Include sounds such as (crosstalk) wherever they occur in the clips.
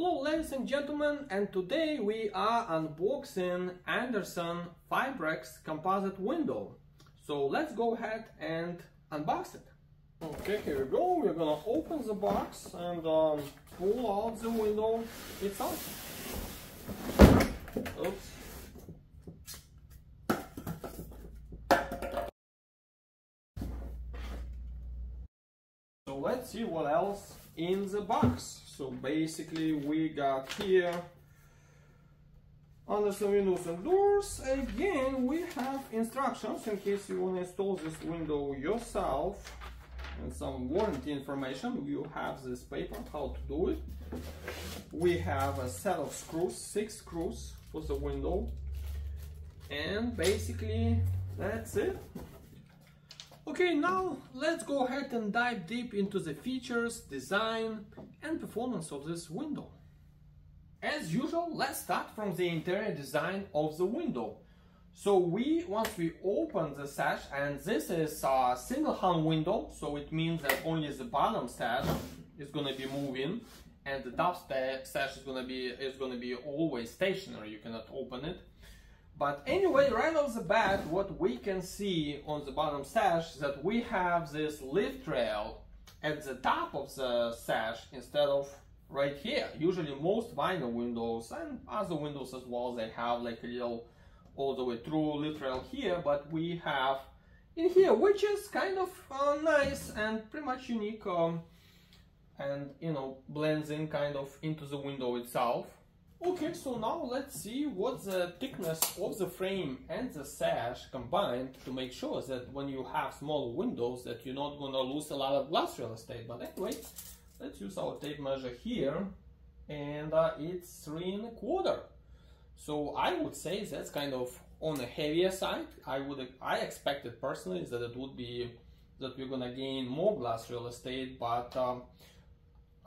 Hello ladies and gentlemen and today we are unboxing Andersen Fibrex composite window. So let's go ahead and unbox it. Okay, here we go. We're gonna open the box and um, pull out the window itself. Oops. So let's see what else in the box. So basically we got here Andersen windows and doors. Again, we have instructions in case you want to install this window yourself and some warranty information. You have this paper, how to do it. We have a set of screws, six screws for the window. And basically, that's it. Okay, now let's go ahead and dive deep into the features, design and performance of this window. As usual, let's start from the interior design of the window. So we, once we open the sash, and this is a single hung window, so it means that only the bottom sash is gonna be moving, and the top sash is gonna be is gonna be always stationary. You cannot open it. But anyway, right off the bat, what we can see on the bottom sash that we have this lift rail at the top of the sash instead of right here. Usually most vinyl windows and other windows as well, they have like a little all the way through lift rail here, but we have in here, which is kind of uh, nice and pretty much unique um, and, you know, blends in kind of into the window itself. Okay, so now let's see what the thickness of the frame and the sash combined to make sure that when you have small windows that you're not gonna lose a lot of glass real estate. But anyway, let's use our tape measure here and uh, it's three and a quarter. So I would say that's kind of on the heavier side. I would I expected personally that it would be that we're gonna gain more glass real estate, but um,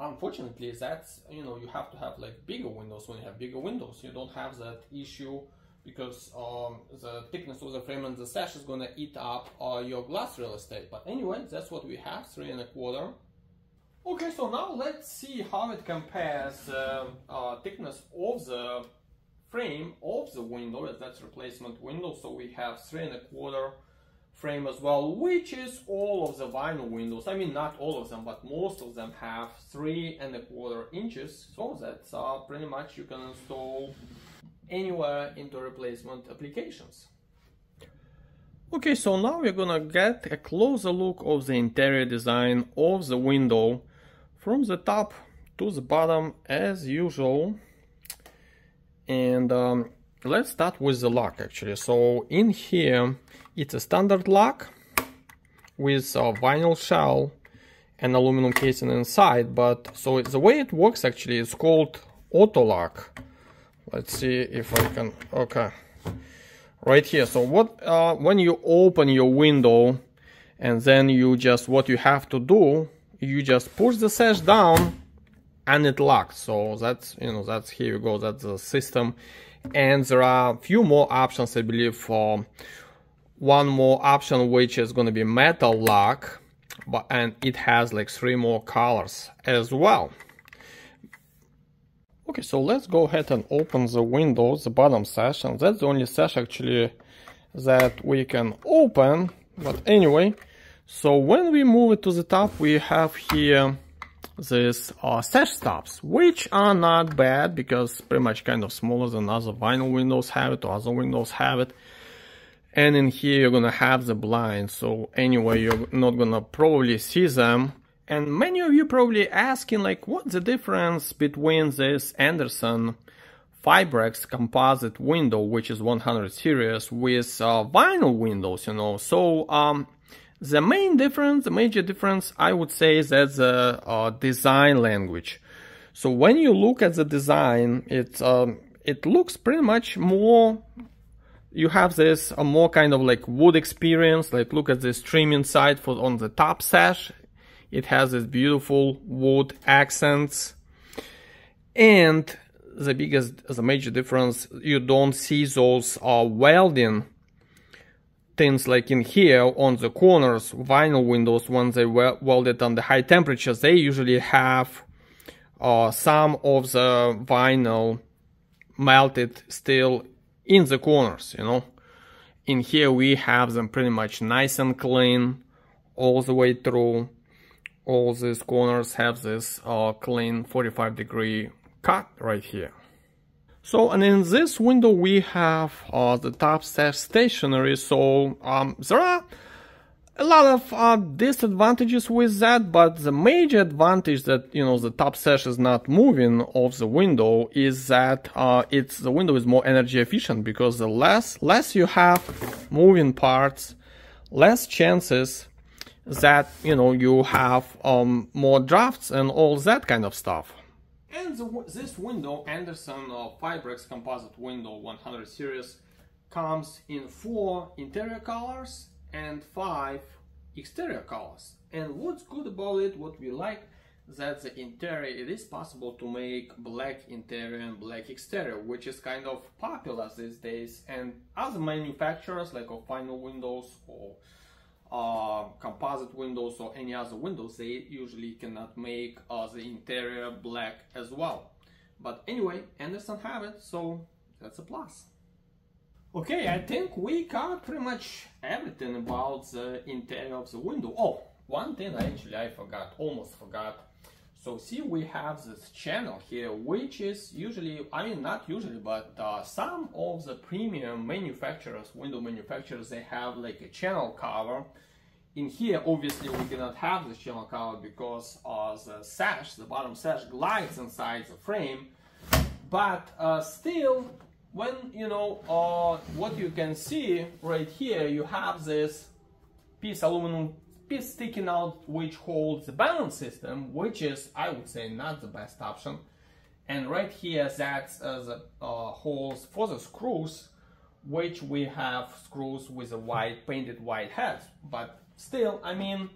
unfortunately that's you know you have to have like bigger windows when you have bigger windows. You don't have that issue because um, the thickness of the frame and the sash is going to eat up uh, your glass real estate. But anyway that's what we have three and a quarter. Okay so now let's see how it compares uh, uh, thickness of the frame of the window that's replacement window. So we have three and a quarter frame as well, which is all of the vinyl windows. I mean, not all of them, but most of them have three and a quarter inches. So that's uh, pretty much you can install anywhere into replacement applications. Okay, so now we're gonna get a closer look of the interior design of the window from the top to the bottom as usual. And um, let's start with the lock actually. So in here, it's a standard lock with a vinyl shell and aluminum casing inside, but so the way it works actually is called auto lock. Let's see if I can, okay. Right here, so what, uh, when you open your window and then you just, what you have to do, you just push the sash down and it locks. So that's, you know, that's, here you go, that's the system. And there are a few more options, I believe, for one more option which is going to be metal lock but and it has like three more colors as well. Okay so let's go ahead and open the window the bottom section that's the only sash actually that we can open. But anyway so when we move it to the top we have here this uh, sash stops which are not bad because pretty much kind of smaller than other vinyl windows have it or other windows have it. And in here you're gonna have the blinds. So anyway you're not gonna probably see them. And many of you probably asking like what's the difference between this Andersen Fibrex composite window which is 100 series with uh, vinyl windows you know? So um, the main difference the major difference I would say is that the uh, design language. So when you look at the design it um, it looks pretty much more you have this a more kind of like wood experience. Like look at the trim inside for on the top sash. It has this beautiful wood accents. And the biggest the major difference you don't see those uh, welding things like in here on the corners vinyl windows when they were welded the high temperatures they usually have uh, some of the vinyl melted still in the corners, you know. In here we have them pretty much nice and clean all the way through. All these corners have this uh, clean 45 degree cut right here. So, and in this window we have uh, the top sash stationary, so um, there are a lot of uh, disadvantages with that, but the major advantage that you know the top sash is not moving off the window is that uh, it's the window is more energy efficient because the less less you have moving parts, less chances that you know you have um, more drafts and all that kind of stuff. And the, this window, Andersen uh, Fibrex Composite Window 100 series, comes in four interior colors and five exterior colors. And what's good about it, what we like, that the interior, it is possible to make black interior and black exterior, which is kind of popular these days. And other manufacturers like of vinyl windows or uh, composite windows or any other windows, they usually cannot make uh, the interior black as well. But anyway, Andersen have it, so that's a plus. Okay, I think we covered pretty much everything about the interior of the window. Oh, one thing I actually I forgot, almost forgot. So see, we have this channel here, which is usually, I mean, not usually, but uh, some of the premium manufacturers, window manufacturers, they have like a channel cover. In here, obviously, we cannot have this channel cover because uh, the sash, the bottom sash glides inside the frame. But uh, still, when you know uh, what you can see right here you have this piece aluminum piece sticking out which holds the balance system which is I would say not the best option. And right here that's uh, the uh, holes for the screws which we have screws with a white painted white heads but still I mean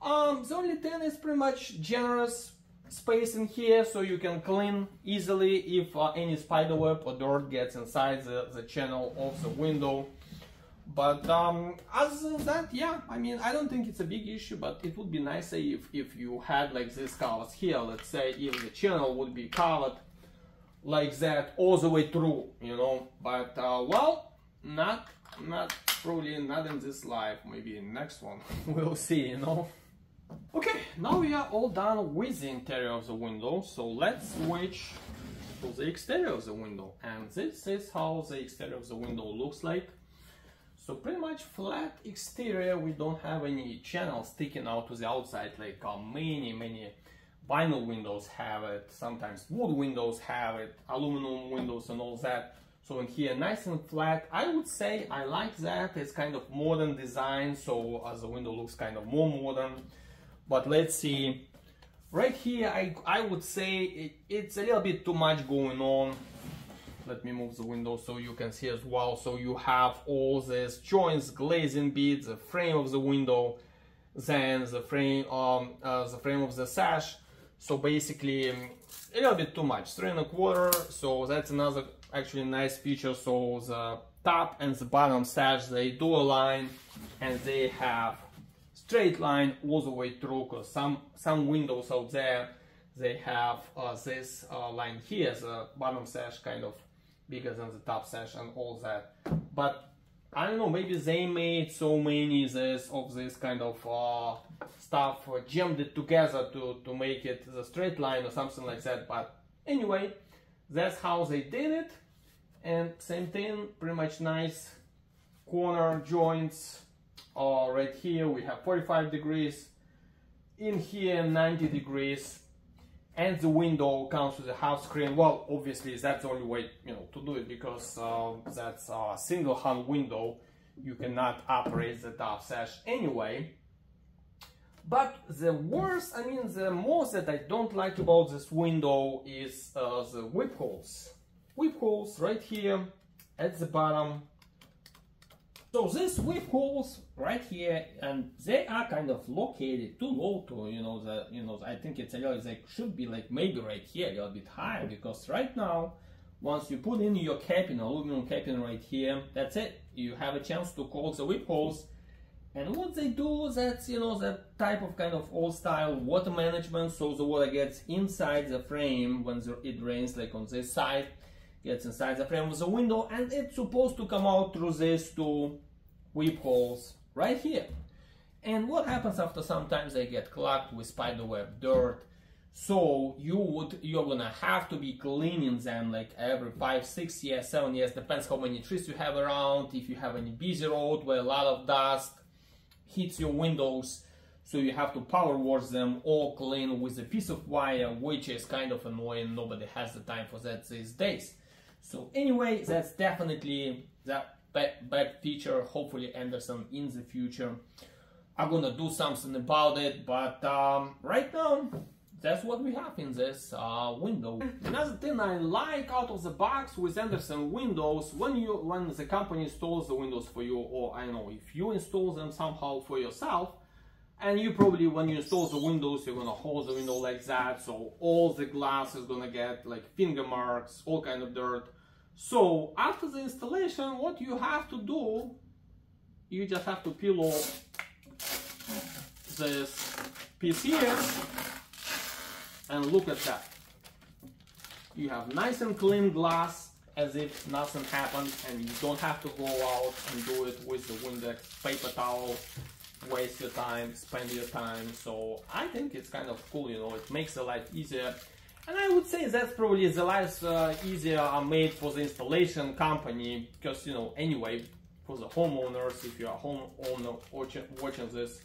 um, the only thing is pretty much generous space in here so you can clean easily if uh, any spiderweb or dirt gets inside the, the channel of the window but um, other than that yeah I mean I don't think it's a big issue but it would be nicer if, if you had like this colors here let's say if the channel would be covered like that all the way through you know? But uh, well not not probably not in this life. Maybe in next one. (laughs) We'll see you know? Okay, now we are all done with the interior of the window, so let's switch to the exterior of the window. And this is how the exterior of the window looks like. So pretty much flat exterior, we don't have any channels sticking out to the outside like uh, many, many vinyl windows have it, sometimes wood windows have it, aluminum windows and all that. So in here, nice and flat. I would say I like that. It's kind of modern design, so as the window looks kind of more modern. But let's see. Right here, I, I would say it, it's a little bit too much going on. Let me move the window so you can see as well. So you have all these joints, glazing beads, the frame of the window, then the frame, um, uh, the frame of the sash. So basically, um, a little bit too much, three and a quarter. So that's another actually nice feature. So the top and the bottom sash, they do align and they have straight line all the way through because some some windows out there they have uh, this uh, line here the bottom sash kind of bigger than the top sash and all that. But I don't know maybe they made so many this of this kind of uh, stuff uh, jammed it together to, to make it the straight line or something like that. But anyway that's how they did it. And same thing pretty much nice corner joints uh, right here. We have 45 degrees. In here 90 degrees and the window comes with a half screen well obviously that's the only way you know to do it because uh, that's a single hung window. You cannot operate the top sash anyway. But the worst i mean the most that i don't like about this window is uh, the weep holes. Weep holes right here at the bottom so these weep holes right here, and they are kind of located too low to, you know, the, you know, I think it's a little, they should be like maybe right here, a little bit higher, because right now, once you put in your capping, aluminum capping right here, that's it. You have a chance to close the weep holes, And what they do, that's, you know, that type of kind of old style water management. So the water gets inside the frame when the, it rains, like on this side, gets inside the frame of the window and it's supposed to come out through these two weep holes right here. And what happens after sometimes they get clogged with spiderweb dirt. So you would you're gonna have to be cleaning them like every five, six years, seven years, depends how many trees you have around, if you have any busy road where a lot of dust hits your windows, so you have to power wash them all clean with a piece of wire, which is kind of annoying. Nobody has the time for that these days. So anyway, that's definitely that bad, bad feature. Hopefully Andersen in the future I'm gonna do something about it. But um, right now, that's what we have in this uh, window. Another thing I like out of the box with Andersen Windows, when you when the company installs the windows for you, or I know if you install them somehow for yourself, and you probably when you install the windows, you're gonna hold the window like that, so all the glass is gonna get like finger marks, all kind of dirt. So after the installation, what you have to do, you just have to peel off this piece here and look at that. You have nice and clean glass as if nothing happened and you don't have to go out and do it with the Windex paper towel, waste your time, spend your time. So I think it's kind of cool, you know, it makes the life easier. And I would say that's probably the life uh, easier are made for the installation company because, you know, anyway, for the homeowners, if you're a homeowner watching this,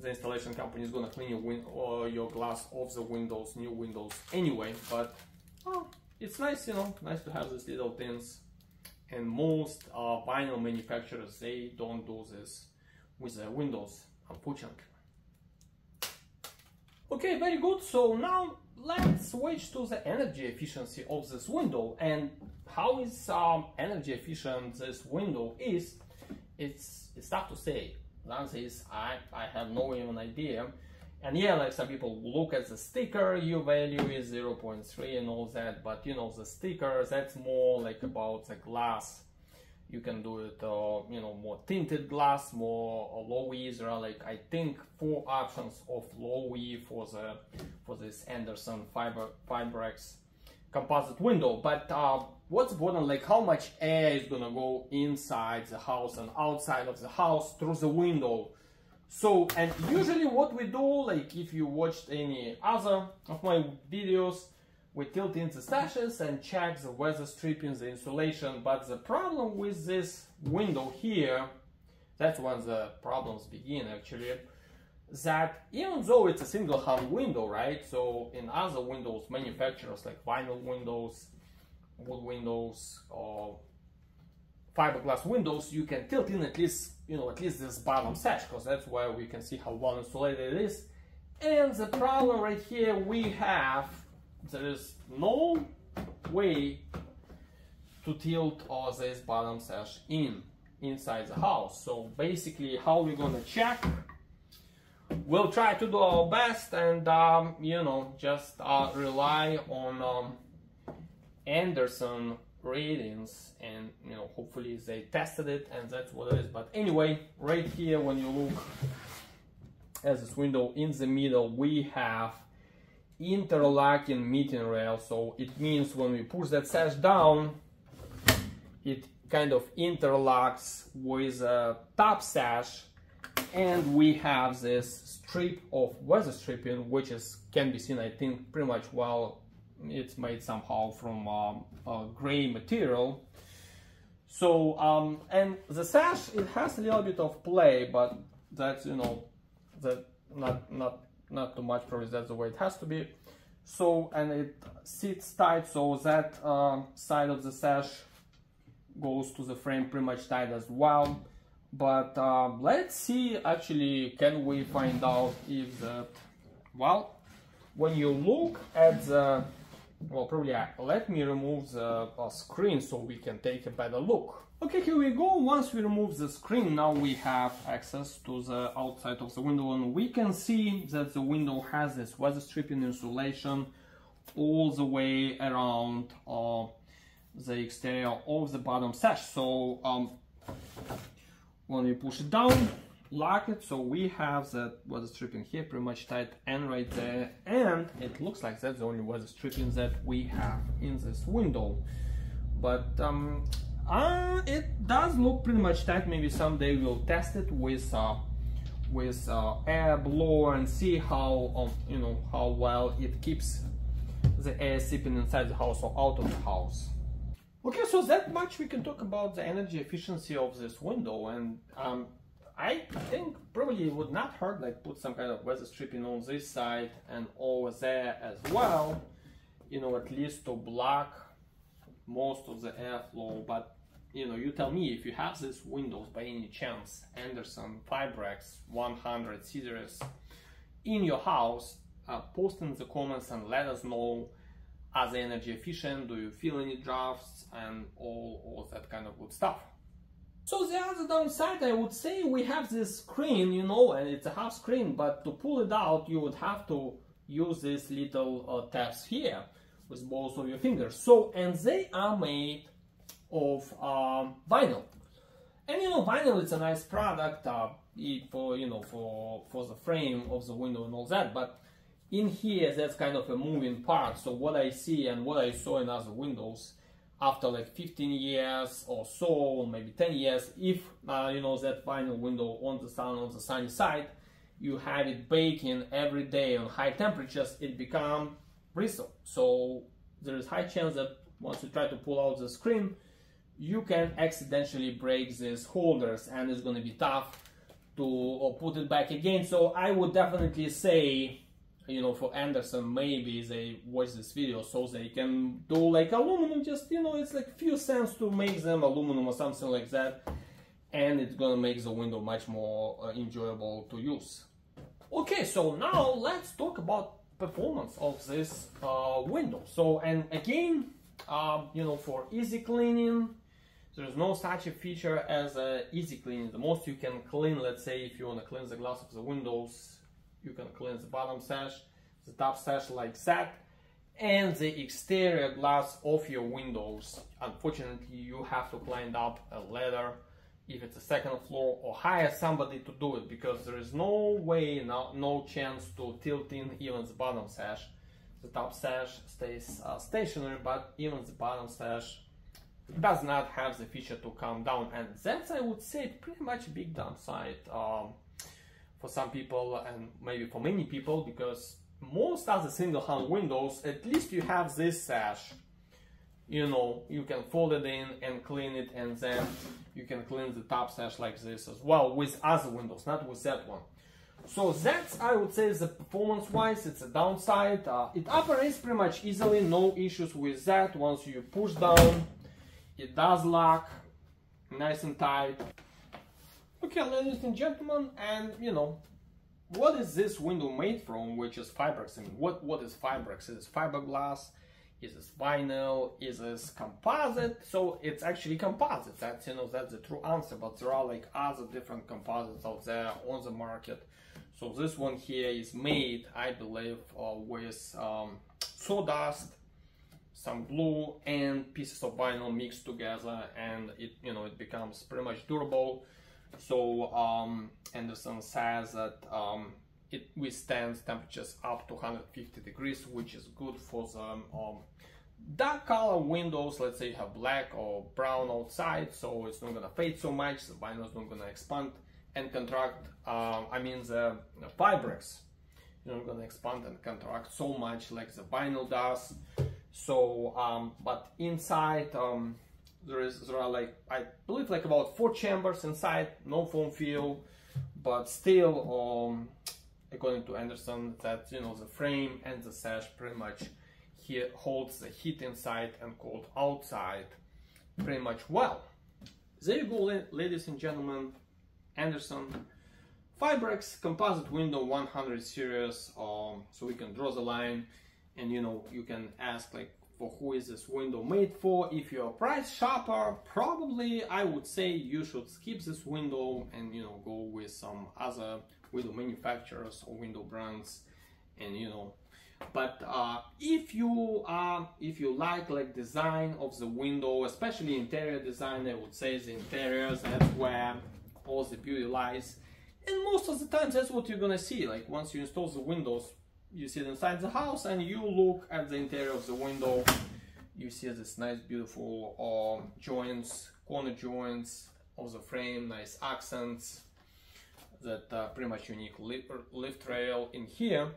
the installation company is gonna clean your win or your glass off the windows, new windows anyway. But oh, it's nice, you know, nice to have these little things. And most uh, vinyl manufacturers they don't do this with the windows, unfortunately. Okay, very good. So now let's switch to the energy efficiency of this window and how is um, energy efficient this window is. It's it's tough to say is I, I have no even idea. And yeah, like some people look at the sticker, U value is 0.3 and all that, but you know, the sticker, that's more like about the glass. You can do it, uh, you know, more tinted glass, more low E. There are like, I think, four options of low E for the for this Andersen Fiber Fibrex composite window. But uh, what's important, like how much air is gonna go inside the house and outside of the house through the window. So, and usually what we do, like if you watched any other of my videos, we tilt in the sashes and check the weather stripping, the insulation. But the problem with this window here, that's when the problems begin actually, that even though it's a single hung window, right? So in other windows manufacturers like vinyl windows, wood windows, or fiberglass windows, you can tilt in at least, you know, at least this bottom sash, because that's where we can see how well insulated it is. And the problem right here we have, there is no way to tilt all this bottom sash in, inside the house. So basically how we're gonna check we'll try to do our best and um, you know just uh, rely on um, Andersen readings and you know hopefully they tested it and that's what it is but anyway right here when you look at this window in the middle we have interlocking meeting rail so it means when we push that sash down it kind of interlocks with a top sash and we have this strip of weather stripping which is can be seen I think pretty much well it's made somehow from um, a gray material. So um, and the sash it has a little bit of play but that's you know that not not not too much probably that's the way it has to be. So and it sits tight so that uh, side of the sash goes to the frame pretty much tight as well. But um, let's see actually can we find out if that well when you look at the well probably uh, let me remove the uh, screen so we can take a better look okay here we go. Once we remove the screen now we have access to the outside of the window and we can see that the window has this weather stripping insulation all the way around uh, the exterior of the bottom sash. So um, when we push it down lock it. So we have that weather stripping here pretty much tight and right there. And it looks like that's the only weather stripping that we have in this window. But um uh, it does look pretty much tight maybe someday we'll test it with uh with uh, air blower and see how um, you know how well it keeps the air seeping inside the house or out of the house. Okay so that much we can talk about the energy efficiency of this window and um, I think probably it would not hurt like put some kind of weather stripping on this side and over there as well you know at least to block most of the airflow but you know you tell me if you have these windows by any chance Andersen, Fibrex 100 series in your house uh, post in the comments and let us know are they energy efficient do you feel any drafts and all, all that kind of good stuff so the other downside, I would say we have this screen, you know, and it's a half screen, but to pull it out, you would have to use these little uh, tabs here with both of your fingers. So, and they are made of um, vinyl. And you know, vinyl is a nice product uh, for, you know, for, for the frame of the window and all that, but in here, that's kind of a moving part. So what I see and what I saw in other windows after like 15 years or so, maybe 10 years, if uh, you know that vinyl window on the sun on the sunny side, you have it baking every day on high temperatures, it become bristle. So there is high chance that once you try to pull out the screen, you can accidentally break these holders and it's going to be tough to put it back again. So I would definitely say you know, for Andersen, maybe they watch this video so they can do like aluminum, just, you know, it's like few cents to make them aluminum or something like that. And it's gonna make the window much more uh, enjoyable to use. Okay, so now let's talk about performance of this uh, window. So, and again, um, you know, for easy cleaning, there's no such a feature as uh, easy cleaning. The most you can clean, let's say if you want to cleanse the glass of the windows, you can cleanse the bottom sash, the top sash like that, and the exterior glass of your windows. Unfortunately, you have to climb up a ladder if it's a second floor or hire somebody to do it because there is no way, no, no chance to tilt in even the bottom sash. The top sash stays uh, stationary, but even the bottom sash does not have the feature to come down and that's I would say pretty much a big downside um, for some people and maybe for many people because most other single hung windows. At least you have this sash. You know you can fold it in and clean it and then you can clean the top sash like this as well with other windows not with that one. So that's i would say the performance wise it's a downside. Uh, it operates pretty much easily no issues with that. Once you push down it does lock nice and tight Okay, ladies and gentlemen, and you know, what is this window made from, which is Fibrex? I mean, what, what is Fibrex? Is it fiberglass? Is this vinyl? Is this composite? So it's actually composite. That's, you know, that's the true answer, but there are like other different composites out there on the market. So this one here is made, I believe, uh, with um, sawdust, some glue and pieces of vinyl mixed together and it, you know, it becomes pretty much durable. So um, Andersen says that um, it withstands temperatures up to 150 degrees, which is good for the um, dark color windows. Let's say you have black or brown outside, so it's not gonna fade so much. The vinyl is not gonna expand and contract. Um, I mean the, the Fibrex, you're not gonna expand and contract so much like the vinyl does. So, um, but inside. Um, there is there are like I believe like about four chambers inside, no foam fill, but still um, according to Andersen, that you know the frame and the sash pretty much he holds the heat inside and cold outside pretty much well. There you go ladies and gentlemen, Andersen. Fibrex composite window 100 series um, so we can draw the line and you know you can ask like for who is this window made for. If you're a price shopper, probably I would say you should skip this window and you know go with some other window manufacturers or window brands and you know. But uh, if you uh, if you like like design of the window especially interior design I would say the interiors that's where all the beauty lies. And most of the time that's what you're gonna see. Like once you install the windows you sit inside the house and you look at the interior of the window. You see this nice beautiful uh, joints corner joints of the frame nice accents that uh, pretty much unique lift, rail in here.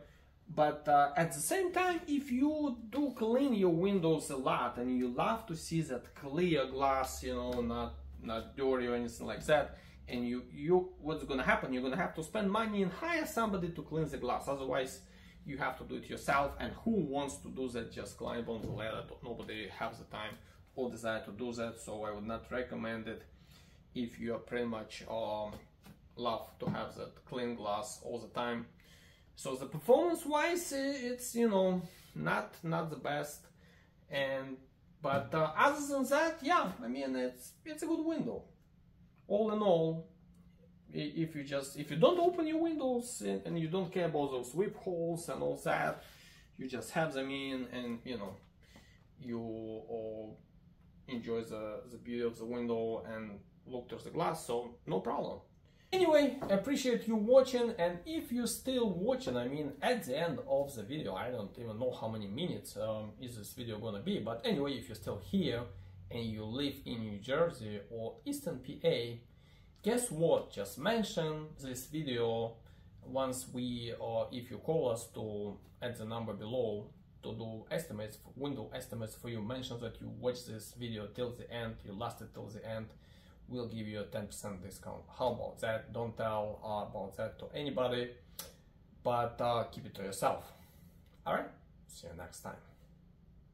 But uh, at the same time if you do clean your windows a lot and you love to see that clear glass you know not not dirty or anything like that and you you what's gonna happen? You're gonna have to spend money and hire somebody to clean the glass. Otherwise you have to do it yourself and who wants to do that? Just climb on the ladder nobody has the time or desire to do that so i would not recommend it. If you are pretty much um, love to have that clean glass all the time. So the performance wise it's you know not not the best and but uh, other than that yeah i mean it's it's a good window. All in all if you just if you don't open your windows and, and you don't care about those weep holes and all that you just have them in and you know you all enjoy the, the beauty of the window and look through the glass so no problem. Anyway, appreciate you watching and if you're still watching, I mean at the end of the video, I don't even know how many minutes um, is this video gonna be, but anyway, if you're still here and you live in New Jersey or Eastern PA, guess what, just mention this video once we, or if you call us to add the number below to do estimates, window estimates for you, mention that you watch this video till the end, you lasted till the end, we'll give you a 10% discount. How about that? Don't tell about that to anybody, but uh, keep it to yourself. All right, see you next time.